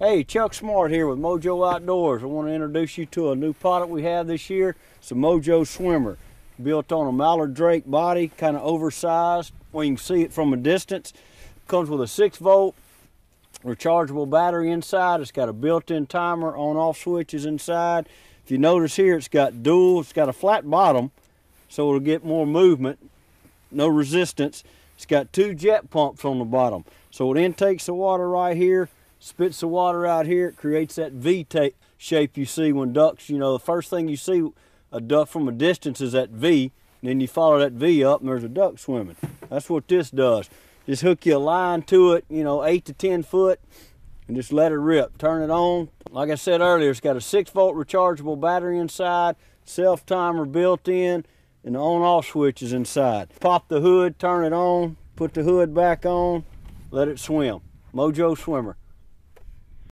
Hey, Chuck Smart here with Mojo Outdoors. I want to introduce you to a new product we have this year. It's a Mojo Swimmer. Built on a Mallard Drake body, kind of oversized. Well, you can see it from a distance. Comes with a 6 volt rechargeable battery inside. It's got a built-in timer on-off switches inside. If you notice here, it's got dual, it's got a flat bottom, so it'll get more movement, no resistance. It's got two jet pumps on the bottom. So it intakes the water right here, spits the water out here. It creates that V shape you see when ducks, you know, the first thing you see a duck from a distance is that V. And then you follow that V up and there's a duck swimming. That's what this does. Just hook you a line to it, you know, eight to 10 foot and just let it rip. Turn it on. Like I said earlier, it's got a six volt rechargeable battery inside, self timer built in, and the on off switch is inside. Pop the hood, turn it on, put the hood back on, let it swim. Mojo Swimmer.